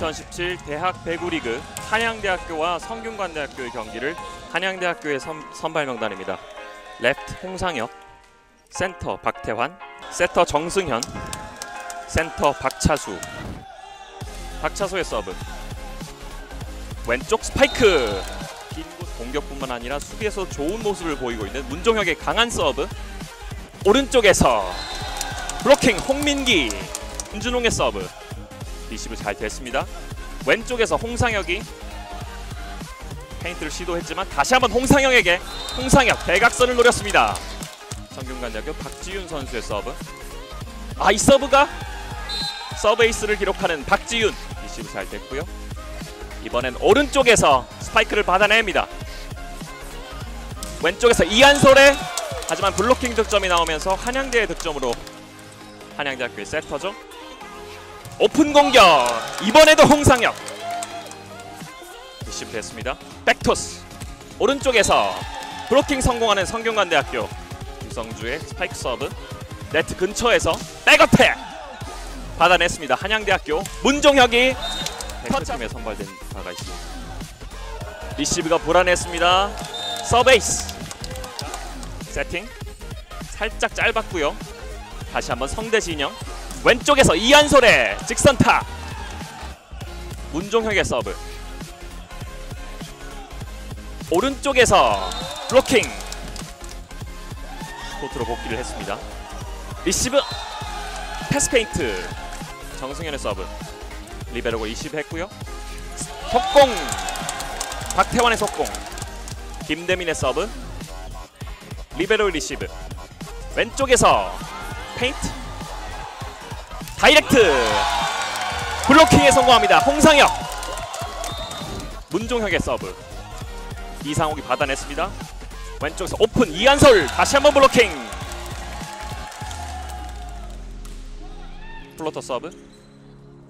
2017 대학 배구리그 한양대학교와 성균관대학교의 경기를 한양대학교의 선, 선발 명단입니다. 레프트 홍상혁, 센터 박태환, 세터 정승현, 센터 박차수. 박차수의 서브. 왼쪽 스파이크. 긴곳 공격뿐만 아니라 수비에서 좋은 모습을 보이고 있는 문종혁의 강한 서브. 오른쪽에서 블로킹 홍민기. 윤준홍의 서브. 리시브 잘 됐습니다. 왼쪽에서 홍상혁이 페인트를 시도했지만 다시 한번 홍상혁에게 홍상혁 대각선을 노렸습니다. 성균관대학교 박지윤 선수의 서브. 아 이 서브가 서브 에이스를 기록하는 박지윤 리시브 잘 됐고요. 이번엔 오른쪽에서 스파이크를 받아냅니다. 왼쪽에서 이한솔의 하지만 블로킹 득점이 나오면서 한양대의 득점으로 한양대학교의 세터죠. 오픈 공격. 이번에도 홍상혁. 리시브 됐습니다. 백토스. 오른쪽에서 블로킹 성공하는 성균관대학교. 유성주의 스파이크 서브. 네트 근처에서 백어택 받아냈습니다. 한양대학교. 문종혁이 대표팀에 선발된 바가 있습니다. 리시브가 불안했습니다. 서브 에이스. 세팅. 살짝 짧았고요. 다시 한번 성대 진영 왼쪽에서 이한솔의 직선타. 문종혁의 서브. 오른쪽에서 블로킹. 코트로 복귀를 했습니다. 리시브 패스페인트. 정승현의 서브. 리베로고 리시브 했고요. 속공. 박태환의 속공. 김대민의 서브. 리베로 리시브. 왼쪽에서 페인트 다이렉트. 블로킹에 성공합니다. 홍상혁. 문종혁의 서브. 이상욱이 받아냈습니다. 왼쪽에서 오픈 이한솔. 다시 한번 블로킹. 플로터 서브.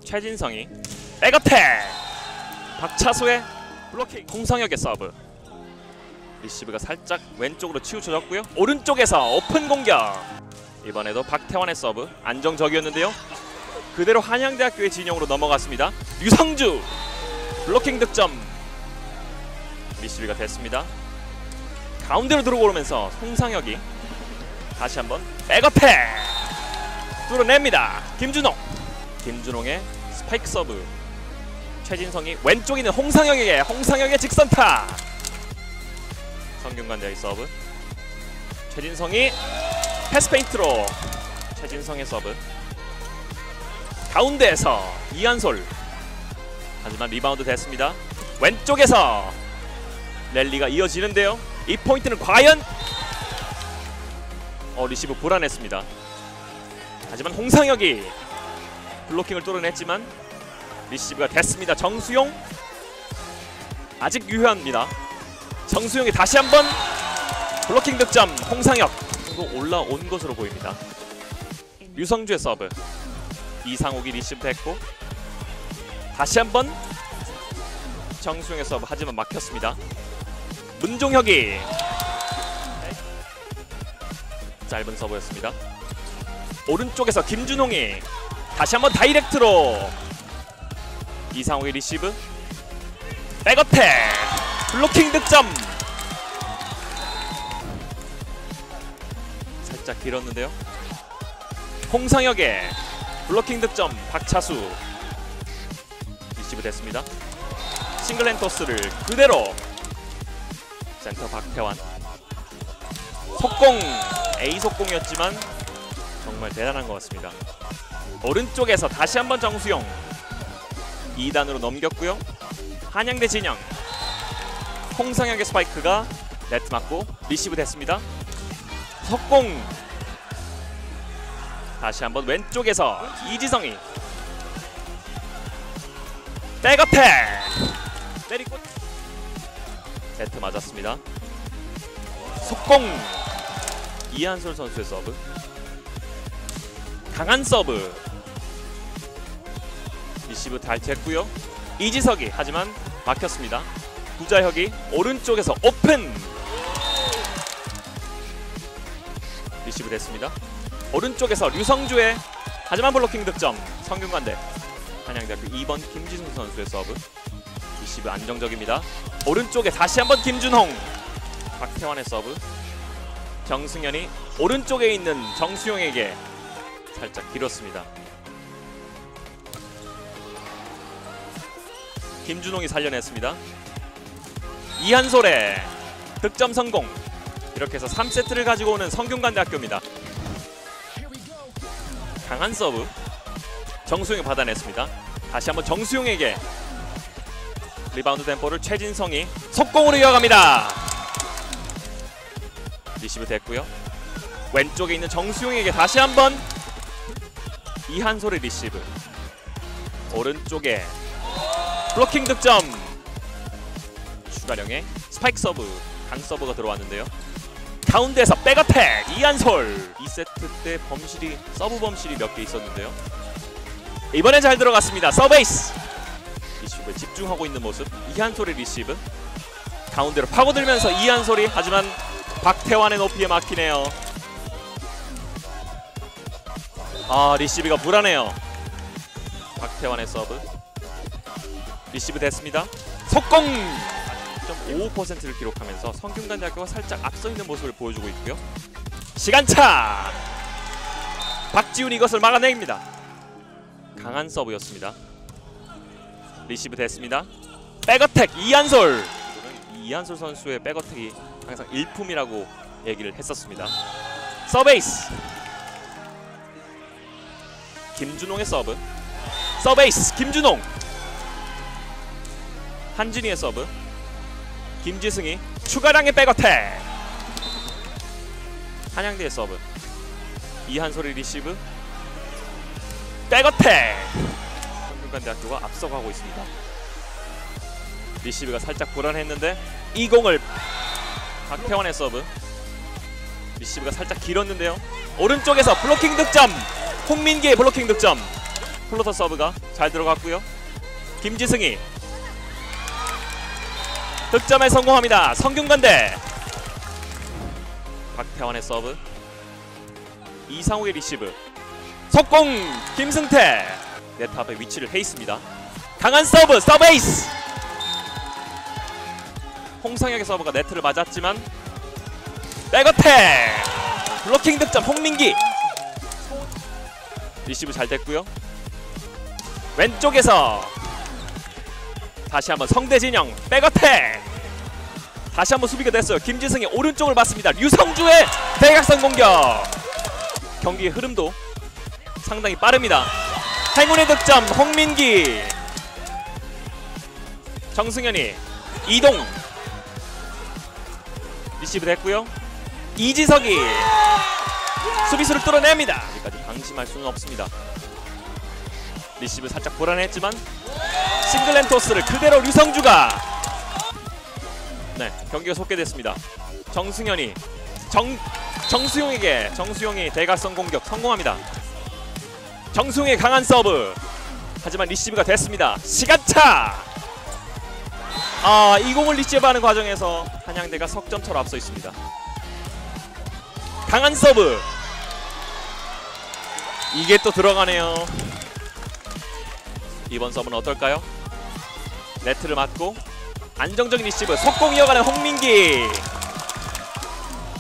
최진성이. 백어택. 박차수의 블로킹. 홍상혁의 서브. 리시브가 살짝 왼쪽으로 치우쳐졌고요. 오른쪽에서 오픈 공격. 이번에도 박태환의 서브. 안정적이었는데요 그대로 한양대학교의 진영으로 넘어갔습니다. 유성주 블로킹 득점. 리시브가 됐습니다. 가운데로 들어오면서 홍상혁이 다시 한번 백어택 뚫어냅니다. 김준홍 김준홍의 스파이크 서브. 최진성이 왼쪽에 있는 홍상혁에게 홍상혁의 직선타. 성균관대의 서브. 최진성이 패스페인트로 최진성의 서브 가운데에서 이한솔. 하지만 리바운드 됐습니다. 왼쪽에서 랠리가 이어지는데요. 이 포인트는 과연 어 리시브 불안했습니다. 하지만 홍상혁이 블로킹을 뚫어냈지만 리시브가 됐습니다. 정수용. 아직 유효합니다. 정수용이 다시 한번 블로킹 득점. 홍상혁. 올라온 것으로 보입니다. 유성주의 서브 이상욱이 리시브 했고 다시 한번 정수용의 서브 하지만 막혔습니다. 문종혁이 짧은 서브였습니다. 오른쪽에서 김준홍이 다시 한번 다이렉트로 이상욱의 리시브. 백어택! 블로킹 득점! 살짝 길었는데요. 홍상혁의 블로킹 득점 박차수. 리시브 됐습니다. 싱글핸드 토스를 그대로 센터 박태환. 속공 A 속공이었지만 정말 대단한 것 같습니다. 오른쪽에서 다시 한번 정수용. 2단으로 넘겼고요. 한양대 진영. 홍상혁의 스파이크가 네트 맞고 리시브 됐습니다. 속공 다시 한번 왼쪽에서 이지성이. 백어택 때리고. 네트 맞았습니다. 속공! 이한솔 선수의 서브. 강한 서브. 리시브 잘했고요. 이지석이 하지만 막혔습니다. 구자혁이 오른쪽에서 오픈! 리시브 됐습니다 오른쪽에서 류성주의 하지만 블로킹 득점 성균관대 한양대학교 2번 김지승 선수의 서브. 리시브 안정적입니다. 오른쪽에 다시 한번 김준홍. 박태환의 서브. 정승현이 오른쪽에 있는 정수용에게 살짝 길었습니다. 김준홍이 살려냈습니다. 이한솔의 득점 성공. 이렇게 해서 3세트를 가지고 오는 성균관대학교입니다. 강한 서브. 정수용이 받아냈습니다. 다시 한번 정수용에게 리바운드 템포를 최진성이 속공으로 이어갑니다. 리시브 됐고요. 왼쪽에 있는 정수용에게 다시 한번 이한솔의 리시브. 오른쪽에 블로킹 득점. 추가령의 스파이크 서브 강 서브가 들어왔는데요. 가운데에서 백어택 이한솔 2세트 때 범실이 서브 범실이 몇 개 있었는데요. 이번엔 잘 들어갔습니다. 서브 에이스 리시브에 집중하고 있는 모습 이한솔의 리시브 가운데로 파고들면서 이한솔이 하지만 박태환의 높이에 막히네요. 아 리시브가 불안해요. 박태환의 서브 리시브 됐습니다. 속공 5.55%를 기록하면서 성균관 대학교가 살짝 앞서 있는 모습을 보여주고 있고요. 시간차 박지훈이 이것을 막아냅니다. 강한 서브였습니다. 리시브 됐습니다. 백어택 이한솔. 이한솔 선수의 백어택이 항상 일품이라고 얘기를 했었습니다. 서브 에이스. 김준홍의 서브. 서브 에이스 김준홍. 한진이의 서브. 김지승이 추가량의 백어택. 한양대의 서브. 이한솔의 리시브. 백어택. 성균관대학교가 앞서가고 있습니다. 리시브가 살짝 불안했는데 이 공을 박태원의 서브. 리시브가 살짝 길었는데요. 오른쪽에서 블로킹 득점. 홍민기의 블로킹 득점. 플로터 서브가 잘 들어갔고요. 김지승이 득점에 성공합니다. 성균관대. 박태원의 서브. 이상욱의 리시브. 속공 김승태. 네트 앞에 위치를 해 있습니다. 강한 서브 서브 에이스. 홍상혁의 서브가 네트를 맞았지만 백어택 블로킹 득점 홍민기 리시브 잘 됐고요. 왼쪽에서 다시 한번 성대진영 백어택 다시 한번 수비가 됐어요. 김지승이 오른쪽을 봤습니다. 류성주의 대각선 공격 경기의 흐름도 상당히 빠릅니다. 행운의 득점 홍민기 정승현이 이동 리시브 됐고요. 이지석이 수비수를 뚫어냅니다. 여기까지 방심할 수는 없습니다. 리시브 살짝 불안했지만 싱글핸드 토스를 그대로 류성주가 네 경기가 속개됐습니다. 정승현이 정 정수용에게 정수용이 대각선 공격 성공합니다. 정수용의 강한 서브 하지만 리시브가 됐습니다. 시간차 아, 이 공을 리시브하는 과정에서 한양대가 석점차로 앞서 있습니다. 강한 서브 이게 또 들어가네요. 이번 서브는 어떨까요? 네트를 맞고 안정적인 리시브 속공 이어가는 홍민기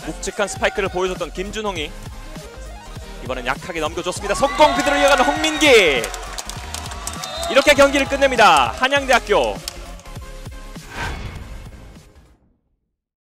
묵직한 스파이크를 보여줬던 김준홍이 이번엔 약하게 넘겨줬습니다. 속공 그대로 이어가는 홍민기 이렇게 경기를 끝냅니다. 한양대학교